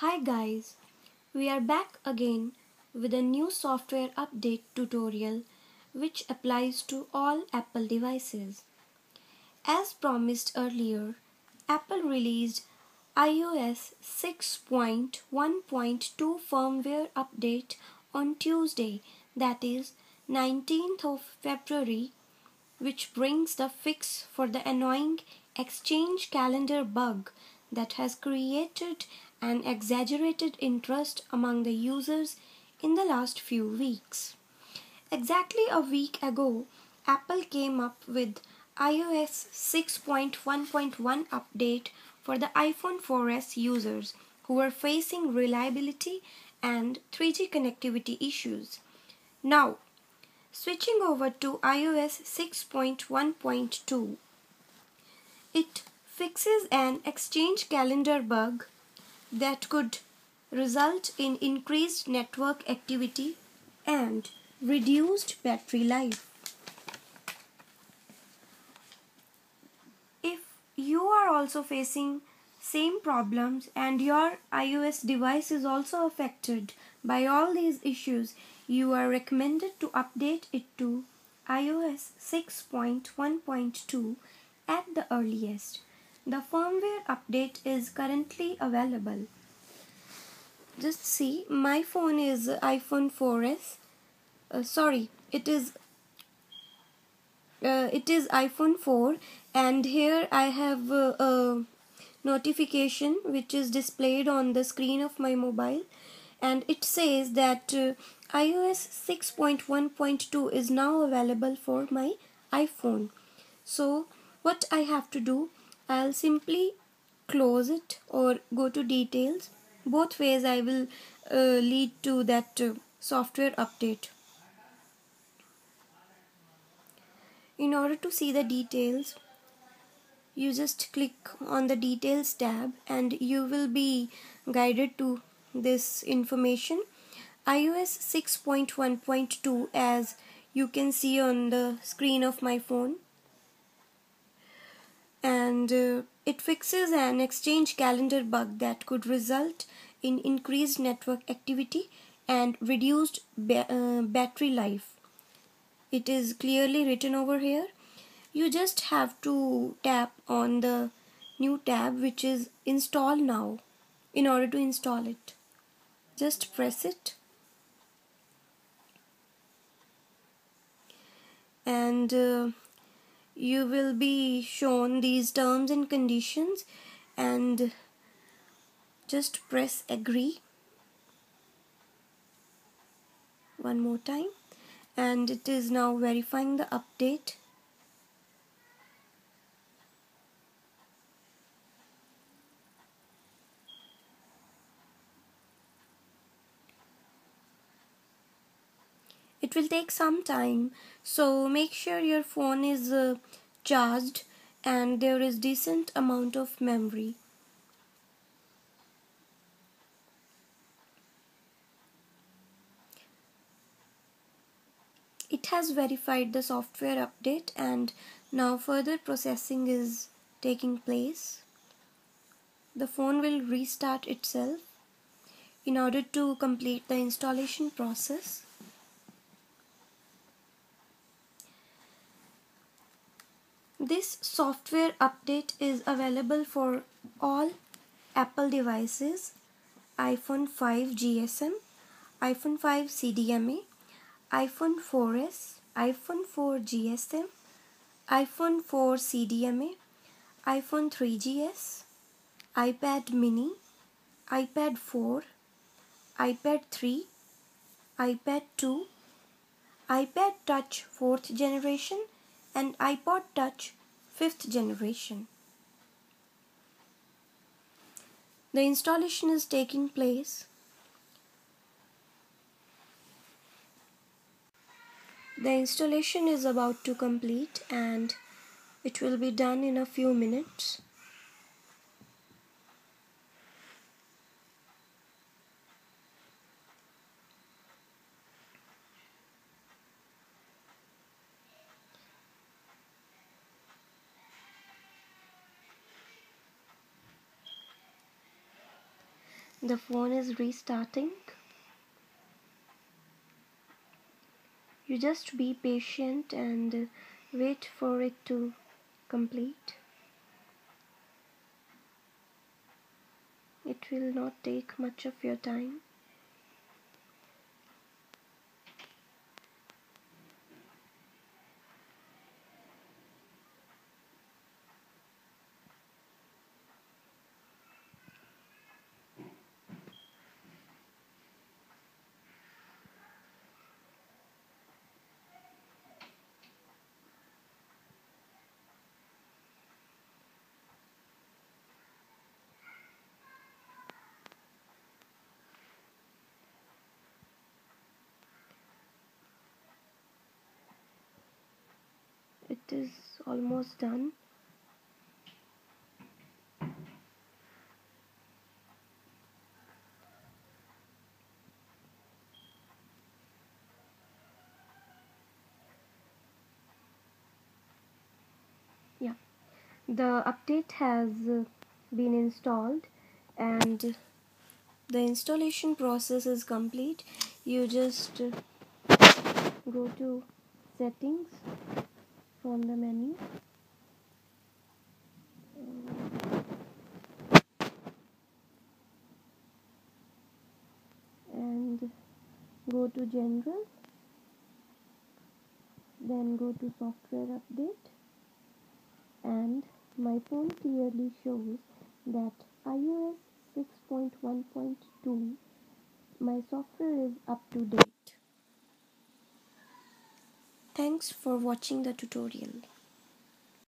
Hi guys, we are back again with a new software update tutorial which applies to all Apple devices. As promised earlier, Apple released iOS 6.1.2 firmware update on Tuesday that is 19th of February which brings the fix for the annoying exchange calendar bug that has created an exaggerated interest among the users in the last few weeks. Exactly a week ago, Apple came up with iOS 6.1.1 update for the iPhone 4S users who were facing reliability and 3G connectivity issues. Now, switching over to iOS 6.1.2, it fixes an exchange calendar bug that could result in increased network activity and reduced battery life. If you are also facing same problems and your iOS device is also affected by all these issues, you are recommended to update it to iOS 6.1.2 at the earliest. The firmware update is currently available. Just see, my phone is iPhone 4S. Uh, sorry, it is uh, it is iPhone 4 and here I have uh, a notification which is displayed on the screen of my mobile and it says that uh, iOS 6.1.2 is now available for my iPhone. So what I have to do I'll simply close it or go to details. Both ways I will uh, lead to that uh, software update. In order to see the details you just click on the details tab and you will be guided to this information. iOS 6.1.2 as you can see on the screen of my phone and uh, it fixes an exchange calendar bug that could result in increased network activity and reduced ba uh, battery life. It is clearly written over here. You just have to tap on the new tab which is install now in order to install it. Just press it and uh, you will be shown these terms and conditions and just press agree. One more time. And it is now verifying the update it will take some time. So make sure your phone is uh, charged and there is decent amount of memory. It has verified the software update and now further processing is taking place. The phone will restart itself in order to complete the installation process This software update is available for all Apple devices iPhone 5 GSM, iPhone 5 CDMA, iPhone 4S, iPhone 4 GSM, iPhone 4 CDMA, iPhone 3GS, iPad mini, iPad 4, iPad 3, iPad 2, iPod Touch 4th generation and iPod Touch 5th generation. The installation is taking place. The installation is about to complete and it will be done in a few minutes. The phone is restarting. You just be patient and wait for it to complete. It will not take much of your time is almost done. Yeah. The update has uh, been installed and the installation process is complete. You just uh, go to settings from the menu and go to general. Then go to software update. And my phone clearly shows that iOS 6.1.2 my software is up to date Thanks for watching the tutorial.